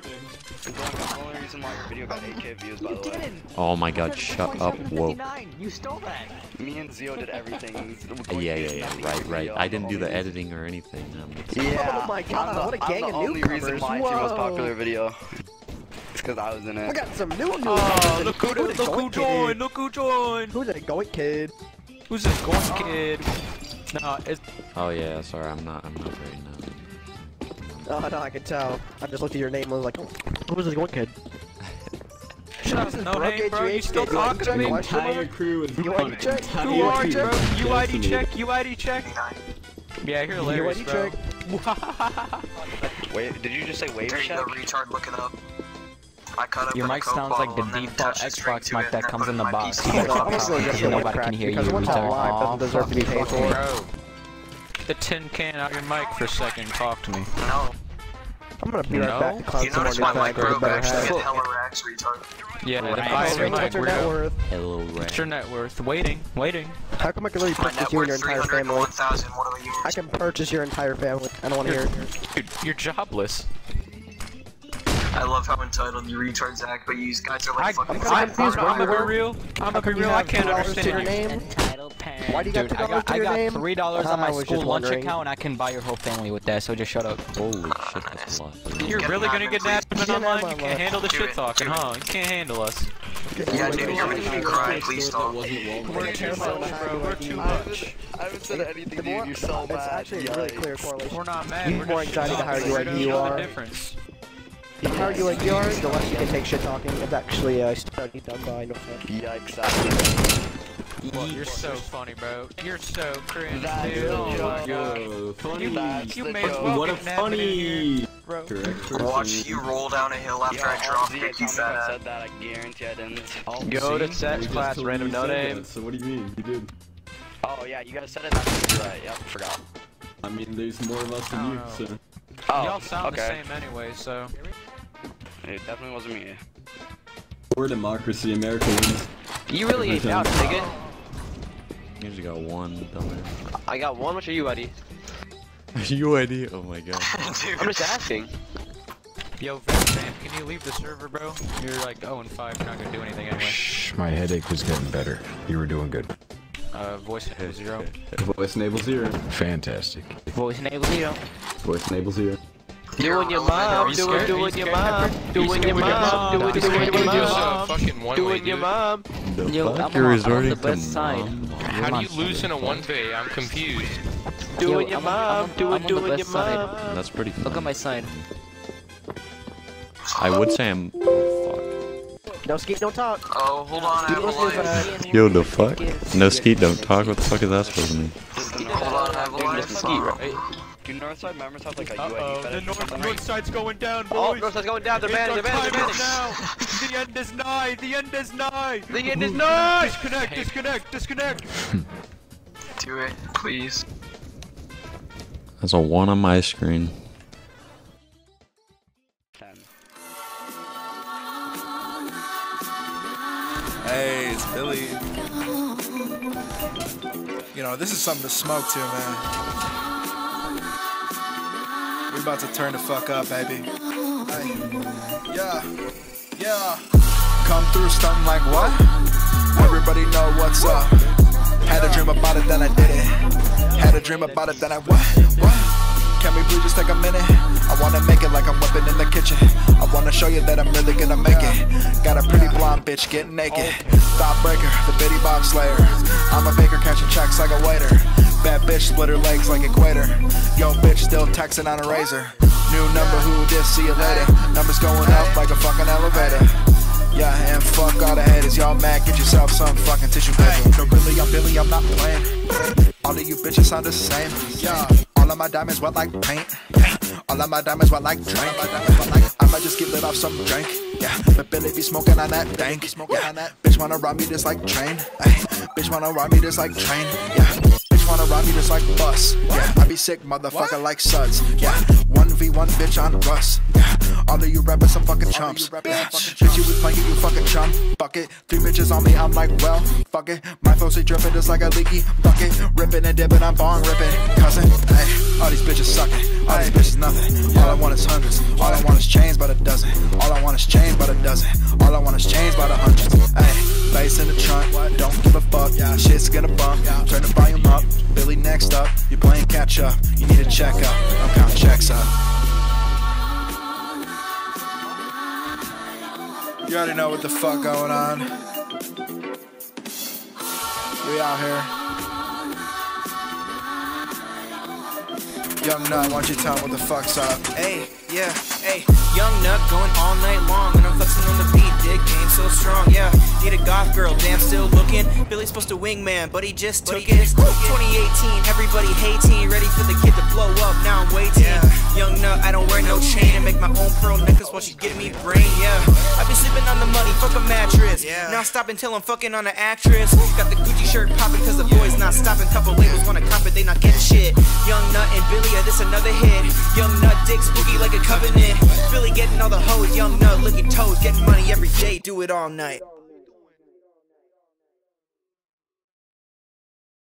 the only reason why your video got 8k views, by the way. Oh my god, shut up, whoa. You stole that. Me and Zio did everything. Yeah, yeah, yeah, right, right. I didn't do the editing or anything. Yeah. Oh my God, the, what a gang I'm of the only reason why it's your most Whoa. popular video. It's because I was in I it. got some new new. Oh, look who, Who's look who joined, look who joined. Who's that Goink kid? Who's this Goink kid? Nah, it's Oh yeah, sorry, I'm not, I'm not right now. Oh no, I could tell. I just looked at your name and was like, oh, who's this Goink kid? shut up, no Brooke name, bro. You still kid. You want talking to to me? check? Entire crew is You want to check? are You you, want to bro? check? UID check, UID check. Yeah, you're hilarious, UID bro. check? Wait, did you just say wave There you check? go, retard, look it up. I cut up Your in a mic sounds like the default attached a string Xbox mic that comes in the box. PC. I'm gonna go just Nobody can hear you, because once retard. I live doesn't deserve to be paid for. Bro, the tin can out your mic for a second. Talk to me. No, I'm gonna be right No? back to climb you some more notice my mic broke, I better actually have. hella racks, retard. Yeah, then Right. buy your Rich, mic. what's your net worth? Hello, What's your net worth? Waiting, waiting. How come I can literally purchase you and your entire family? 1,000, what are yours? I can purchase your entire family. I don't want to hear it. Dude, you're jobless. I love how entitled you retards act, but you guys are like fucking I, confused. I'm, I'm gonna be real. I'm gonna be real. I can't understand your you. name? Entitled parent. Why do you Dude, I $2 got, to I your got name? three dollars on my was school lunch wondering. account, and I can buy your whole family with that. So just shut up. Holy shit, that's a lot. You're Get really gonna get that nasty Get an online? You can't love. handle the Do shit it, talking, do it. huh? You can't handle us. Yeah, dude, you're making me cry, please stop. Wasn't We're well too much, bro. We're too I much. haven't, I haven't said anything, The dude. You're so it's mad. actually a really clear correlation. We're not mad. You We're more just excited to hire you talking. like you don't know are. the difference. The higher you like you are, the less you can take shit talking. It's actually uh, a study done by no offense. Yikes. That Well, you're so funny, bro. You're so cringe, That's dude. Oh my god. Yo, funny. That's You may as well What a get napping in here, funny. bro. Watch you roll down a hill after Yo, I drop Ozzy, kick, you tell me if I fat said that. I guarantee I didn't. Oh, Go to sex We class, random no name. that, So what do you mean? You did. Oh yeah, you guys said it. That's right. Yep, forgot. I mean, there's more of us than you, know. so. Oh, Y'all sound okay. the same anyway, so. It definitely wasn't me. We're democracy, America wins. You really ain't Every out, time. nigga. You just got one dumbass. I got one. What's your UID? UID? Oh my god. I'm just asking. Yo, Van, can you leave the server, bro? You're like 0 and 5. You're not gonna do anything anyway. Shh, my headache was getting better. You were doing good. Uh, voice hit zero. Voice enables here. Fantastic. Voice enable zero. Voice enables here. Doing your mom, you doing, scared? Are doing your mom, Pepper? doing your mom, mom? doing, You doing scared your with your mom, fucking one doing your mom. The Yo, fuck? I'm You're on- I'm on resorting the to best side. mom? How do you lose in a 1v? I'm confused. Doing your I'm on- I'm mom, doing, doing your best mom. That's pretty fun. Look at my side. I would say I'm. No skeet, don't talk. Oh, hold on, I have a Listen, life. uh, Yo, the fuck? No skeet, don't talk. What the fuck is that supposed to mean? Hold on, I have a life. Ski, right? Do Northside members have like a Uh UID oh, the north, north side's going down, Oh, boys. North side's going down. They're banning, they're banning, they're banning. now. the end is nigh. The end is nigh. The end is nigh. Disconnect. Disconnect. Disconnect. Do it, please. That's a one on my screen. Ten. Hey, it's Billy. You know, this is something to smoke to, man. We about to turn the fuck up, baby. Hey. Yeah, yeah. Come through stunting like what? Everybody know what's up. Had a dream about it, then I did it. Had a dream about it, then I what? What? Can we please just take a minute? I wanna make it like I'm whipping in the kitchen. I wanna show you that I'm really gonna make it. Got a pretty blonde bitch getting naked. Thought breaker, the bitty box slayer. I'm a baker catching checks like a waiter. Bad bitch split her legs like equator. Yo, bitch still texting on a razor. New number, who this? See you later. Numbers going up like a fucking elevator. Yeah, and fuck all the haters. Y'all mad? Get yourself some fucking tissue paper. No, really, I'm Billy, I'm not playing. All of you bitches sound the same. Yeah, of my diamonds wet like paint. All of my diamonds wet like drink. I might just get lit off some drink. Yeah, but Billy be smoking on that dank. Yeah, bitch wanna rob me just like train. Ay, bitch wanna rob me just like train. Yeah. Bitch wanna rob me just like bus. Yeah, I be sick, motherfucker, like suds. Yeah, 1v1 bitch on Russ. Yeah, all of you rappers some fucking chumps. Yeah, bitch, you was playing, you Fuck it, three bitches on me, I'm like, well, fuck it. My flow say dripping just like a leaky bucket. Ripping and dipping, I'm bong ripping. Cousin, hey, all these bitches sucking. All these bitches nothing. All I want is hundreds. All I want is chains, but it doesn't. All I want is chains but it doesn't. All I want is chains by the hundreds. Ayy, bass in the trunk, don't give a fuck. Yeah, shit's gonna bump. Turn the volume up. Billy next up. You're playing catch up. You need a check up. I'm counting checks up. You already know what the fuck going on. We out here. Young Nut, why don't you tell 'em what the fuck's up? Hey, yeah, hey, young nut going all night long, and I'm flexing on the beat. Dick game so strong, yeah. Need a goth girl, damn, still looking. Billy's supposed to wingman, but he just took it. 2018, everybody hating, ready for the kid to blow up. Now I'm waiting. Young nut, I don't wear no chain and make my own pearl necklace while she giving me brain, yeah. I've been sleeping on the money, fuck a mattress. Now stop until I'm fucking on an actress. Got the Gucci shirt popping cause the boys not stopping. Couple labels wanna cop it, they not getting shit. Young nut and Billy, yeah, this another hit. Young nut, dick spooky like a covenant. Billy getting all the hoes, young nut licking toes, getting money every day, do it all night.